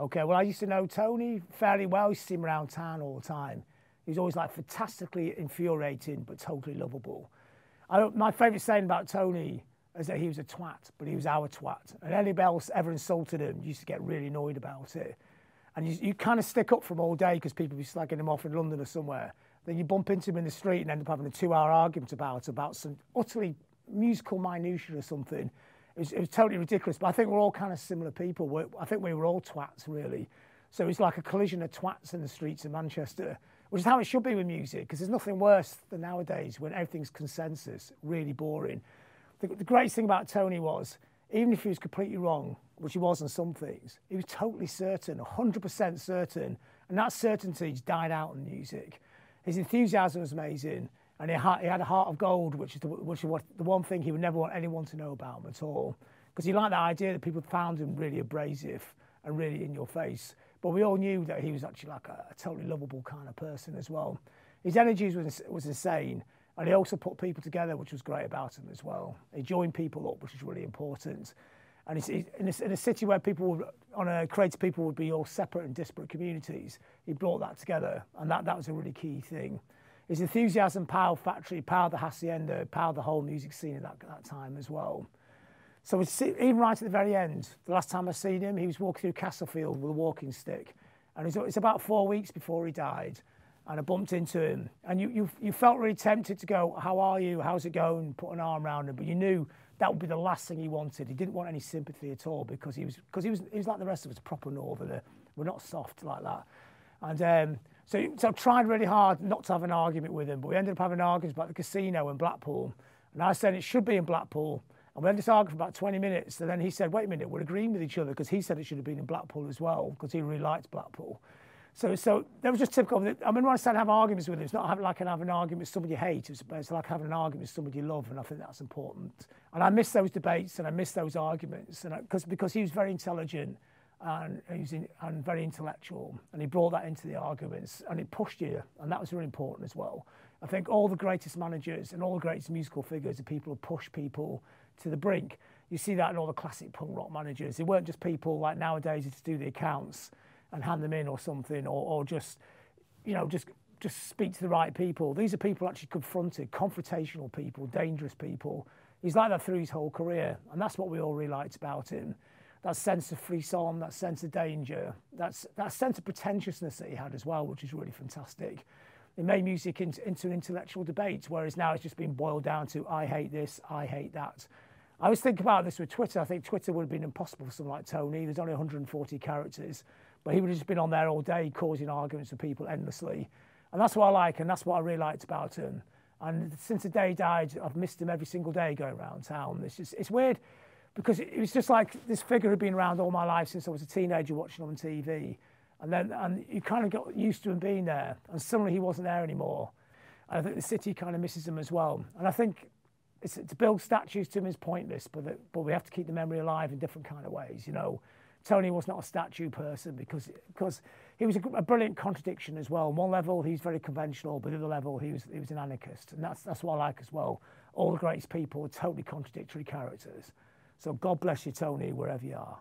Okay, well, I used to know Tony fairly well. I used to see him around town all the time. He was always like fantastically infuriating, but totally lovable. I, my favourite saying about Tony is that he was a twat, but he was our twat. And anybody else ever insulted him used to get really annoyed about it. And you, you kind of stick up for him all day because people be slagging him off in London or somewhere. Then you bump into him in the street and end up having a two-hour argument about about some utterly musical minutiae or something. It was, totally ridiculous. But I think we're all kind of similar people. We're, I think we were all twats, really. So it's like a collision of twats in the streets of Manchester, which is how it should be with music, because there's nothing worse than nowadays when everything's consensus, really boring. The, the greatest thing about Tony was, even if he was completely wrong, which he was on some things, he was totally certain, 100% certain, and that certainty has died out in music. His enthusiasm was amazing, and he had, he had a heart of gold, which is, the, which what, the one thing he would never want anyone to know about him at all. Because he liked that idea that people found him really abrasive and really in your face. But we all knew that he was actually like a, a totally lovable kind of person as well. His energy was, was insane, and he also put people together, which was great about him as well. He joined people up, which is really important. And in, a, in, a, city where people, on a creative people would be all separate and disparate communities, he brought that together, and that, that was a really key thing his enthusiasm powered Factory, powered the Hacienda, powered the whole music scene at that, that time as well. So even right at the very end, the last time I seen him, he was walking through Castlefield with a walking stick. And it's, it's about four weeks before he died. And I bumped into him. And you, you, you felt really tempted to go, how are you? How's it going? Put an arm around him. But you knew that would be the last thing he wanted. He didn't want any sympathy at all because he was, because he was, he was like the rest of us, proper northerner. We're not soft like that. And um, so, so I tried really hard not to have an argument with him, but we ended up having an argument about the casino in Blackpool. And I said it should be in Blackpool. And we had this argument for about 20 minutes. And then he said, wait a minute, we're agreeing with each other because he said it should have been in Blackpool as well because he really liked Blackpool. So, so that was just typical. I mean, when I said have arguments with him, it's not like having an argument with somebody you hate. It's, it's like having an argument with somebody you love, and I think that's important. And I miss those debates and I miss those arguments, and because because he was very intelligent and he's in, and very intellectual, and he brought that into the arguments, and it pushed you, and that was really important as well. I think all the greatest managers and all the greatest musical figures are people who push people to the brink. You see that in all the classic punk rock managers. They weren't just people like nowadays who just do the accounts and hand them in or something, or, or just, you know, just just speak to the right people. These are people actually confronted, confrontational people, dangerous people. He's like that through his whole career, and that's what we all really liked about him that sense of frisson, that sense of danger, that's, that sense of pretentiousness that he had as well, which is really fantastic. It made music into, into an intellectual debate, whereas now it's just been boiled down to I hate this, I hate that. I was thinking about this with Twitter. I think Twitter would have been impossible for someone like Tony. There's only 140 characters, but he would have just been on there all day causing arguments with people endlessly. And that's what I like, and that's what I really liked about him. And since the day he died, I've missed him every single day going around town. It's just, it's weird because it was just like this figure had been around all my life since I was a teenager watching him on TV. And then and you kind of got used to him being there, and suddenly he wasn't there anymore. And I think the city kind of misses him as well. And I think to build statues to him is pointless, but, but we have to keep the memory alive in different kind of ways, you know. Tony was not a statue person because because he was a, a, brilliant contradiction as well. On one level, he's very conventional, but the other level, he was he was an anarchist, and that's that's what I like as well. All the greatest people are totally contradictory characters. So God bless you, Tony, wherever you are.